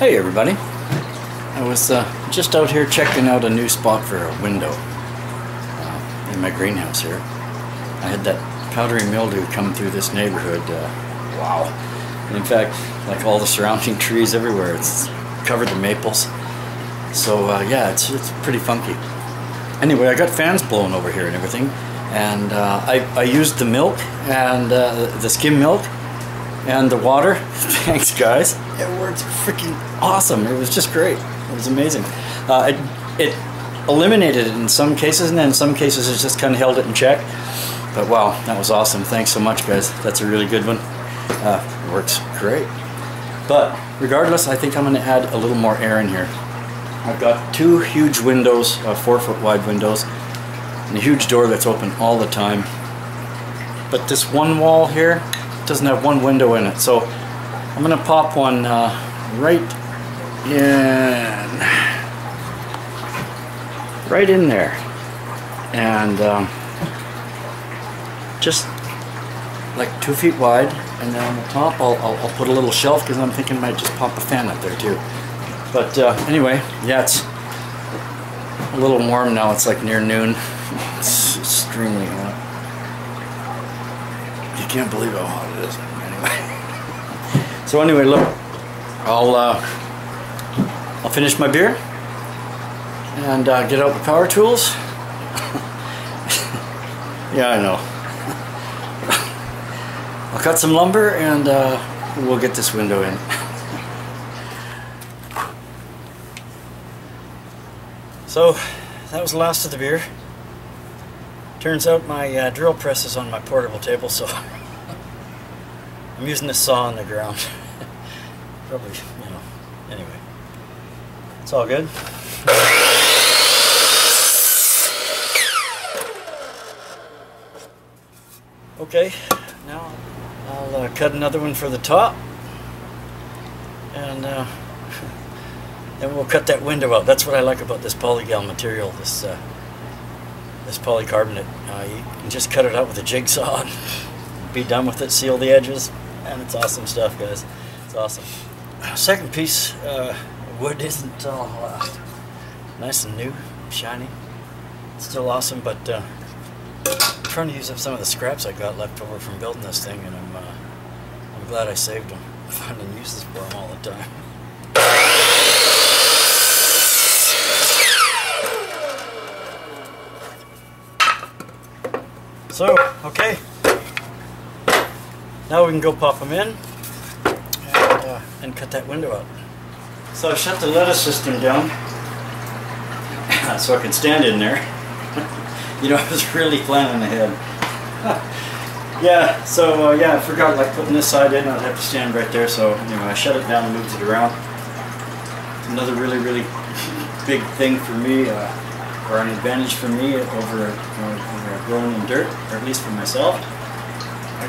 Hey everybody. I was uh, just out here checking out a new spot for a window uh, in my greenhouse here. I had that powdery mildew come through this neighborhood. Uh, wow. And in fact, like all the surrounding trees everywhere, it's covered the maples. So uh, yeah, it's, it's pretty funky. Anyway, I got fans blowing over here and everything. And uh, I, I used the milk and uh, the skim milk and the water. Thanks, guys. It worked freaking awesome. It was just great. It was amazing. Uh, it, it eliminated it in some cases, and then in some cases it just kind of held it in check. But wow, that was awesome. Thanks so much, guys. That's a really good one. Uh, works great. But regardless, I think I'm going to add a little more air in here. I've got two huge windows, uh, four foot wide windows, and a huge door that's open all the time. But this one wall here, doesn't have one window in it. So I'm gonna pop one uh, right in, right in there. And um, just like two feet wide. And then on the top, I'll, I'll, I'll put a little shelf because I'm thinking I might just pop a fan up there too. But uh, anyway, yeah, it's a little warm now. It's like near noon. It's extremely hot You can't believe how hot it is. Anyway. so anyway, look, I'll uh, I'll finish my beer and uh, get out the power tools. yeah, I know. I'll cut some lumber and uh, we'll get this window in. so that was the last of the beer. Turns out my uh, drill press is on my portable table, so I'm using this saw on the ground. Probably, you know, anyway. It's all good. Okay, now I'll uh, cut another one for the top. And uh, then we'll cut that window out. That's what I like about this polygal material, this uh, this polycarbonate. Uh, you can just cut it out with a jigsaw be done with it, seal the edges, and it's awesome stuff, guys. It's awesome. Second piece, uh, wood isn't all uh, nice and new, shiny. It's still awesome, but uh, I'm trying to use up some of the scraps I got left over from building this thing, and I'm uh, I'm glad I saved them. I'm finding uses for them all the time. So, okay, now we can go pop them in and, uh, and cut that window out. So I shut the lettuce system down so I can stand in there. you know, I was really planning ahead. yeah, so uh, yeah, I forgot like putting this side in, I'd have to stand right there, so anyway, I shut it down and moved it around. Another really, really big thing for me, uh, or an advantage for me over, over growing in dirt, or at least for myself.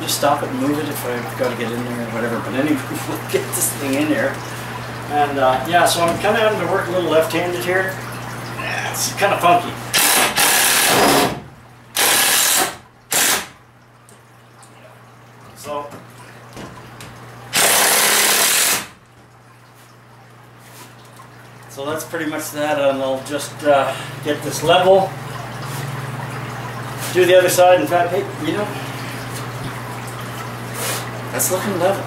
Just stop it and move it if I've got to get in there or whatever. But anyway, we'll get this thing in there. And uh, yeah, so I'm kind of having to work a little left-handed here. It's kind of funky. So So that's pretty much that, and I'll just uh, get this level, do the other side. In fact, hey, you know, that's looking level.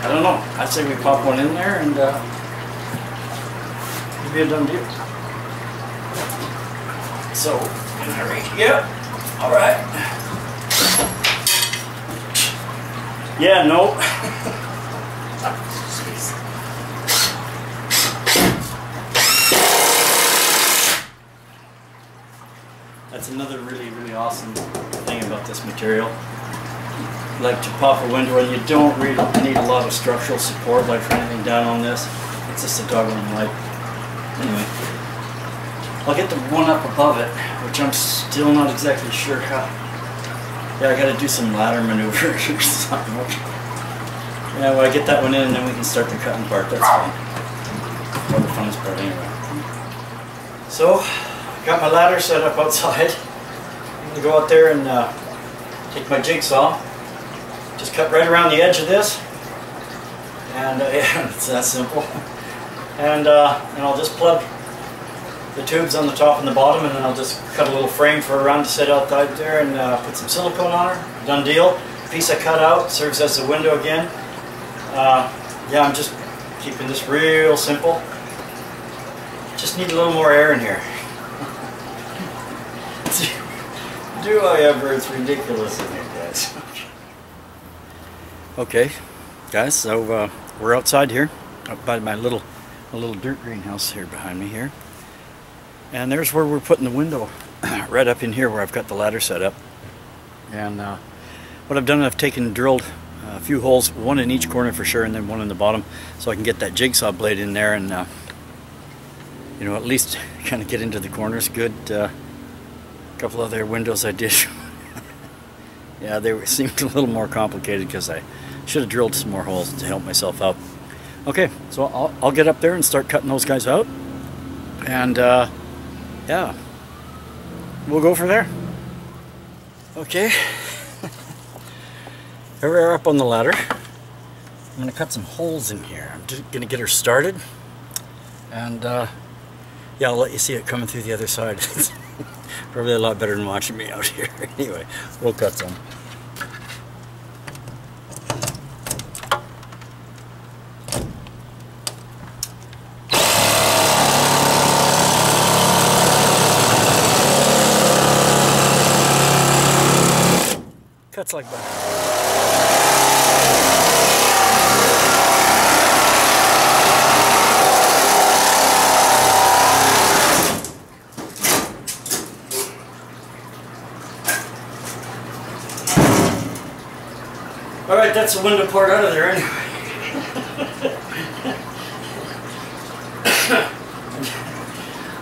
I don't know. I'd say we pop one in there and uh, it'd be a done deal. So, can I reach? Yep. All right. Yeah, no. That's another really, really awesome thing about this material like to pop a window and you don't really need a lot of structural support like for anything down on this. It's just a doggone light. Anyway, I'll get the one up above it, which I'm still not exactly sure how. Yeah, I gotta do some ladder maneuvers or something. Yeah, well I get that one in and then we can start the cutting part, that's fine. Or the funnest part anyway. So, got my ladder set up outside. I'm gonna go out there and uh, take my jigsaw just cut right around the edge of this And uh, it's that simple. And, uh, and I'll just plug the tubes on the top and the bottom and then I'll just cut a little frame for a run to sit outside there and uh, put some silicone on her. Done deal. Piece I cut out serves as a window again. Uh, yeah, I'm just keeping this real simple. Just need a little more air in here. Do I ever? It's ridiculous in here, guys. okay, guys, so uh, we're outside here, up by my little, a little dirt greenhouse here behind me here. And there's where we're putting the window, right up in here where I've got the ladder set up. And uh, what I've done, I've taken drilled a few holes, one in each corner for sure, and then one in the bottom, so I can get that jigsaw blade in there and, uh, you know, at least kind of get into the corners good. Uh, a couple other windows I did. yeah, they seemed a little more complicated because I should have drilled some more holes to help myself out. Okay, so I'll, I'll get up there and start cutting those guys out. And, uh, yeah, we'll go from there. Okay. Here we are up on the ladder. I'm to cut some holes in here. I'm just going to get her started. And uh, yeah, I'll let you see it coming through the other side. Probably a lot better than watching me out here. anyway, we'll cut some. Cuts like that. Alright, that's the window part out of there anyway.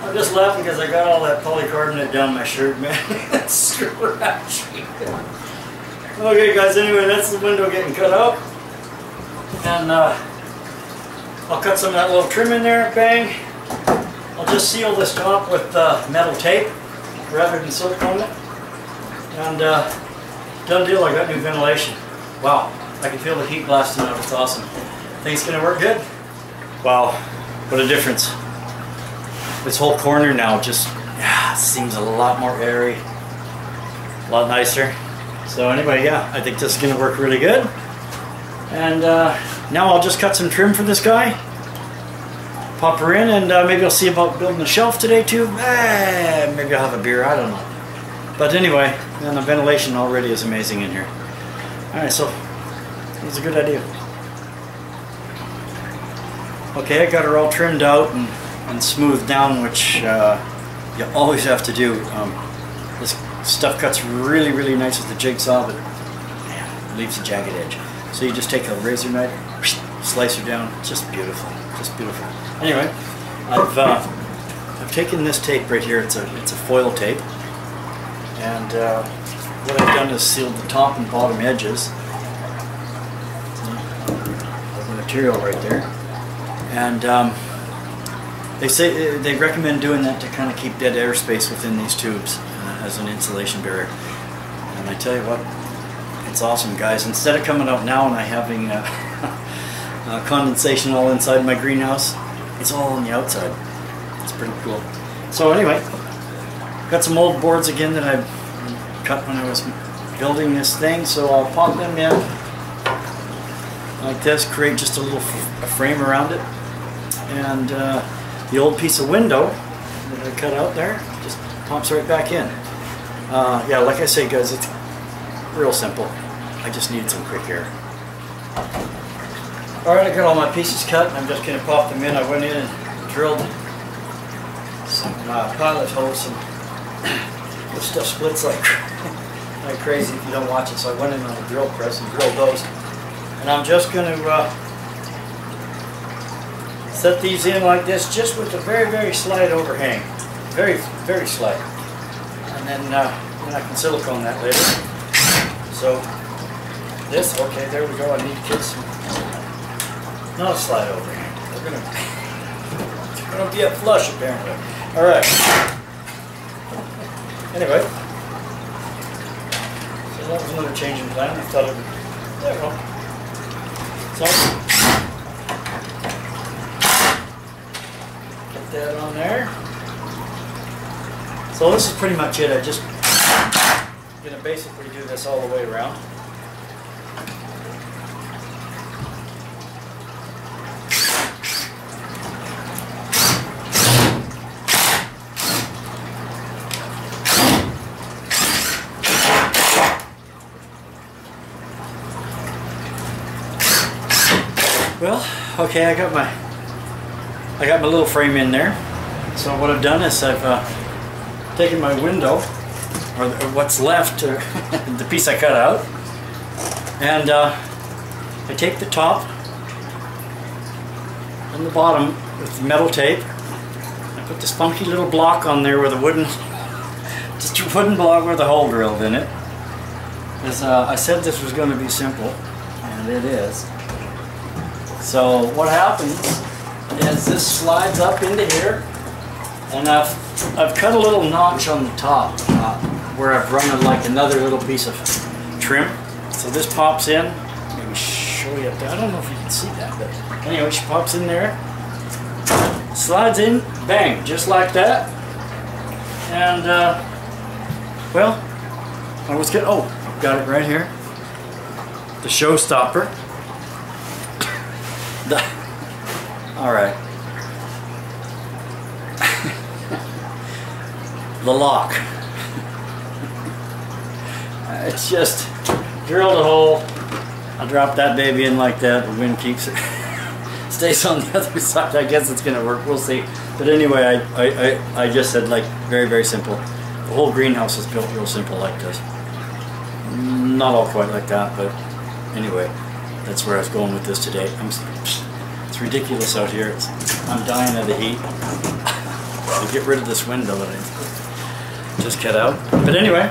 I'm just laughing because I got all that polycarbonate down my shirt, man. That's scratchy. Okay guys, anyway, that's the window getting cut out. And uh, I'll cut some of that little trim in there, bang. I'll just seal this top with uh, metal tape rather than silicone it. And uh, done deal, I got new ventilation. Wow, I can feel the heat blasting out, it's awesome. Think it's gonna work good? Wow, what a difference. This whole corner now just yeah, seems a lot more airy, a lot nicer. So anyway, yeah, I think this is gonna work really good. And uh, now I'll just cut some trim for this guy. Pop her in and uh, maybe I'll see about building a shelf today too. Eh, maybe I'll have a beer, I don't know. But anyway, man, the ventilation already is amazing in here. Alright, so it's a good idea. Okay, I got her all trimmed out and, and smoothed down, which uh, you always have to do. Um, stuff cuts really, really nice with the jigsaw, but man, leaves a jagged edge. So you just take a razor knife, slice her down. Just beautiful, just beautiful. Anyway, I've uh, I've taken this tape right here. It's a it's a foil tape, and uh, what I've done is sealed the top and bottom edges of the material right there. And um, they say they recommend doing that to kind of keep dead airspace within these tubes as an insulation barrier. And I tell you what, it's awesome, guys. Instead of coming out now and I having uh, uh, condensation all inside my greenhouse, it's all on the outside. It's pretty cool. So anyway, got some old boards again that I cut when I was building this thing, so I'll pop them in like this, create just a little frame around it, and uh, the old piece of window that I cut out there pops right back in. Uh, yeah, like I say, guys, it's real simple. I just need some quick air. All right, I got all my pieces cut, and I'm just gonna pop them in. I went in and drilled some uh, pilot holes, some this stuff splits like like crazy if you don't watch it. So I went in on a drill press and drilled those. And I'm just going to uh, set these in like this, just with a very, very slight overhang very, very slight. And then, uh, then I can silicone that later. So this, okay, there we go. I need to some, not a slide over. We're gonna, we're gonna be a flush apparently. All right. Anyway, so that was another change in plan. I thought it, there we go. So, get that on there. So this is pretty much it. I just gonna basically do this all the way around. Well, okay, I got my I got my little frame in there. So what I've done is I've uh, taken my window, or what's left, the piece I cut out, and uh, I take the top and the bottom with metal tape. I put this funky little block on there with a wooden, just a wooden block with a hole drilled in it. Because uh, I said this was going to be simple, and it is. So what happens is this slides up into here and I've, I've cut a little notch on the top uh, where I've run like another little piece of trim. So this pops in. Maybe show you up there. I don't know if you can see that, but anyway, she pops in there, slides in, bang, just like that. And uh, well, I was get oh, got it right here. The showstopper. The, all right. The lock. it's just drilled a hole. I drop that baby in like that. The wind keeps it. Stays on the other side. I guess it's gonna work. We'll see. But anyway, I, I, I, I just said like very, very simple. The whole greenhouse is built real simple like this. Not all quite like that, but anyway that's where I was going with this today. I'm, it's ridiculous out here. It's, I'm dying of the heat. I'll get rid of this window that Just cut out. But anyway,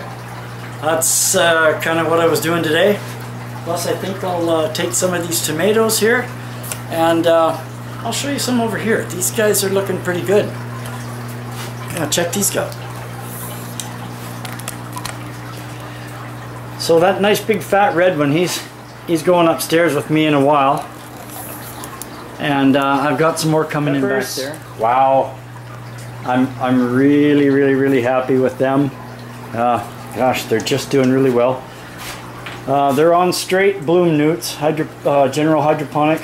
that's uh, kind of what I was doing today. Plus I think I'll uh, take some of these tomatoes here and uh, I'll show you some over here. These guys are looking pretty good. Yeah, check these out. So that nice big fat red one, he's he's going upstairs with me in a while. And uh, I've got some more coming Peppers. in back there. Wow. I'm, I'm really, really, really happy with them. Uh, gosh, they're just doing really well. Uh, they're on straight bloom nutes, hydro, uh, general hydroponic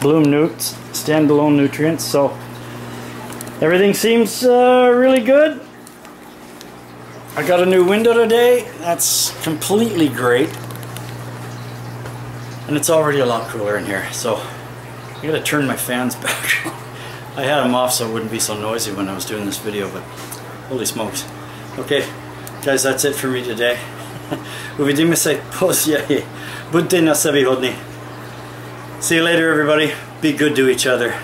bloom nutes, standalone nutrients. So everything seems uh, really good. I got a new window today. That's completely great and it's already a lot cooler in here so I gotta turn my fans back I had them off so it wouldn't be so noisy when I was doing this video but holy smokes. Okay guys that's it for me today. Na hodní see you later everybody. Be good to each other